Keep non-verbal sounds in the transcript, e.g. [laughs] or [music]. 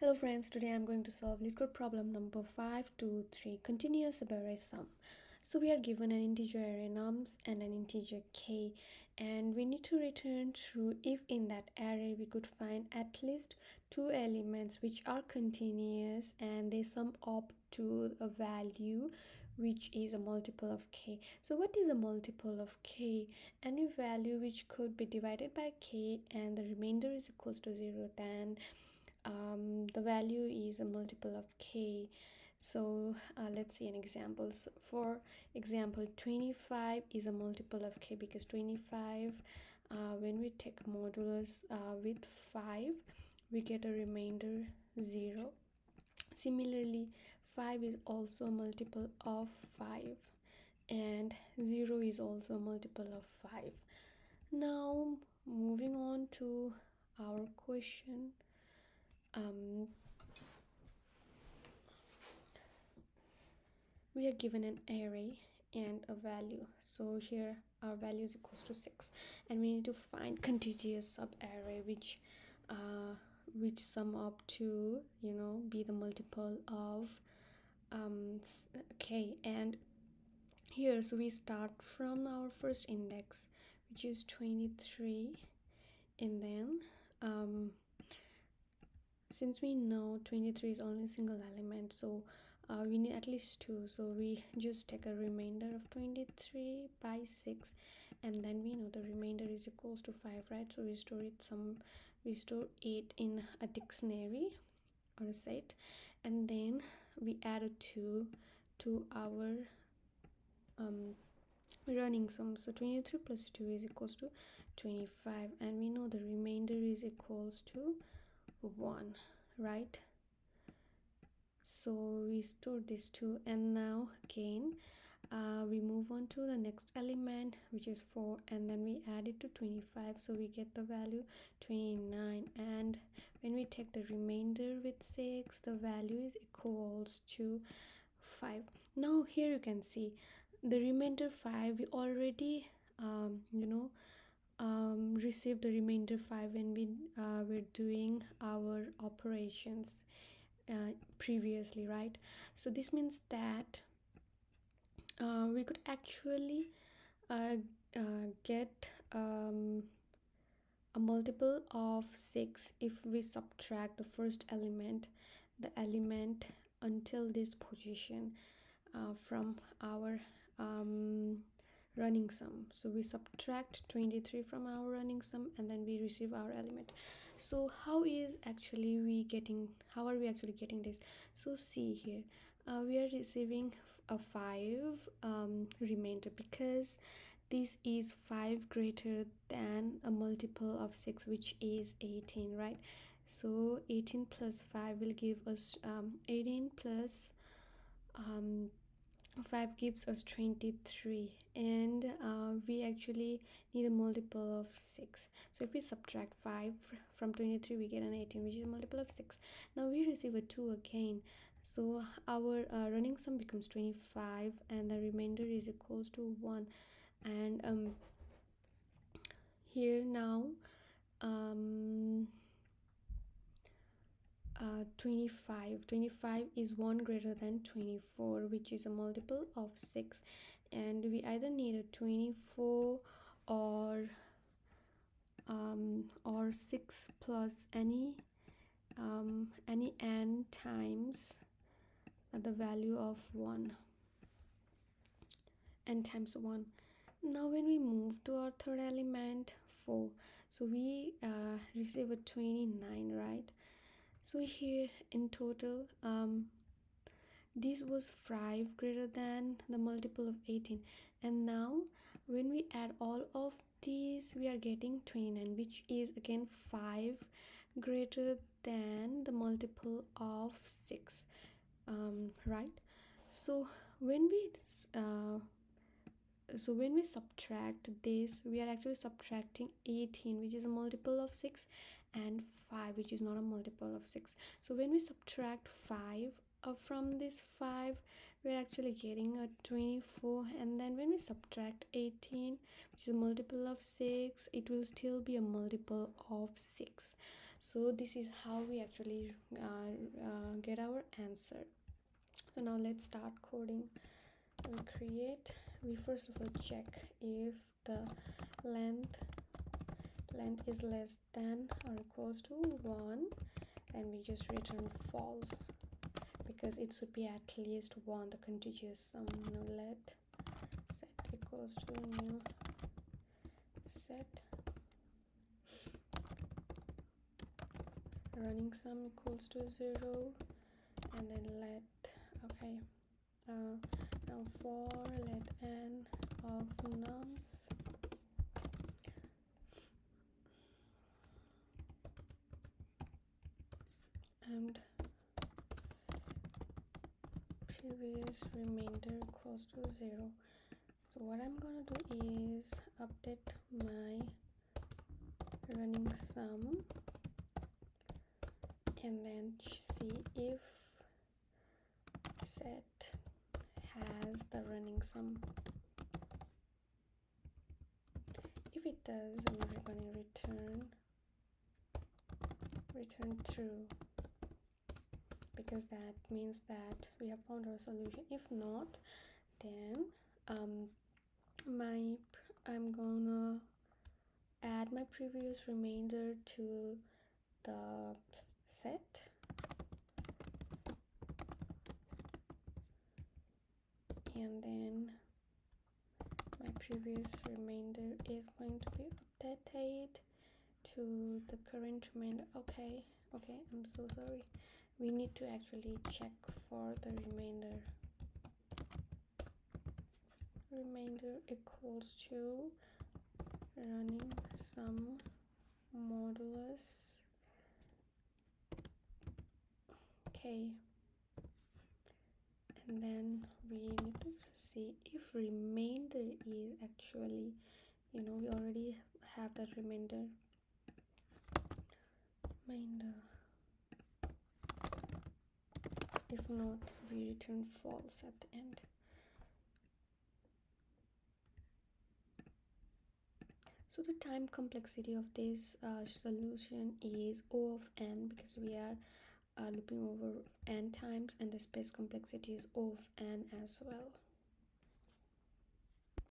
Hello friends, today I'm going to solve LeetCode problem number 523, continuous array sum. So we are given an integer array nums and an integer k and we need to return true if in that array we could find at least two elements which are continuous and they sum up to a value which is a multiple of k. So what is a multiple of k? Any value which could be divided by k and the remainder is equals to 0 then um, the value is a multiple of k. So uh, let's see an example. So for example 25 is a multiple of k because 25 uh, when we take modulus uh, with 5 we get a remainder 0 similarly 5 is also a multiple of 5 and 0 is also a multiple of 5 now moving on to our question um, we are given an array and a value. So here our value is equals to 6 and we need to find contiguous sub array which uh, which sum up to you know be the multiple of um, k. And here so we start from our first index which is 23 and then um, since we know 23 is only single element so uh, we need at least two. So we [laughs] just take a remainder of 23 by 6 and then we know the remainder is equals to 5 right? So we store it some we store it in a dictionary or a set and then we add a 2 to our um, running sum. So 23 plus 2 is equals to 25 and we know the remainder is equals to 1 right? So we store these two and now again uh, we move on to the next element which is 4 and then we add it to 25 so we get the value 29 and when we take the remainder with 6 the value is equals to 5 now here you can see the remainder 5 we already um, you know um, receive the remainder 5 when we uh, were doing our operations uh, previously right? So this means that uh, we could actually uh, uh, get um, a multiple of 6 if we subtract the first element the element until this position uh, from our um, running sum. So we subtract 23 from our running sum and then we receive our element. So how is actually we getting how are we actually getting this? So see here uh, we are receiving a 5 um, remainder because this is 5 greater than a multiple of 6 which is 18 right? So 18 plus 5 will give us um, 18 plus um, 5 gives us 23 and uh, we actually need a multiple of 6 so if we subtract 5 from 23 we get an 18 which is a multiple of 6 now we receive a 2 again. So our uh, running sum becomes 25 and the remainder is equals to 1 and um here now um uh, 25 25 is 1 greater than 24 which is a multiple of 6 and we either need a 24 or um, or 6 plus any um, any n times the value of 1 n times 1 now when we move to our third element 4 so we uh, receive a 29 right so here in total um this was 5 greater than the multiple of 18 and now when we add all of these we are getting 29 which is again 5 greater than the multiple of 6 um, right? So when we uh, so when we subtract this we are actually subtracting 18 which is a multiple of 6 and 5 which is not a multiple of 6 so when we subtract 5 uh, from this 5 we're actually getting a 24 and then when we subtract 18 which is a multiple of 6 it will still be a multiple of 6 so this is how we actually uh, uh, get our answer. So now let's start coding. We create we first of all check if the length length is less than or equals to 1 and we just return false because it should be at least 1 the contiguous sum let set equals to new set. Running sum equals to 0 and then let okay uh, now for let n of nums and previous remainder equals to 0 so what I'm gonna do is update my running sum and then see if set has the running sum. If it does I'm going to return return true because that means that we have found our solution. If not then um my I'm gonna add my previous remainder to the set. And then my previous remainder is going to be updated to the current remainder. Okay okay i'm so sorry we need to actually check for the remainder. Remainder equals to running sum modulus k. And then we need to see if remainder is actually you know we already have that remainder. Remainder if not we return false at the end. So the time complexity of this uh, solution is O of n because we are uh, looping over n times and the space complexity is O of n as well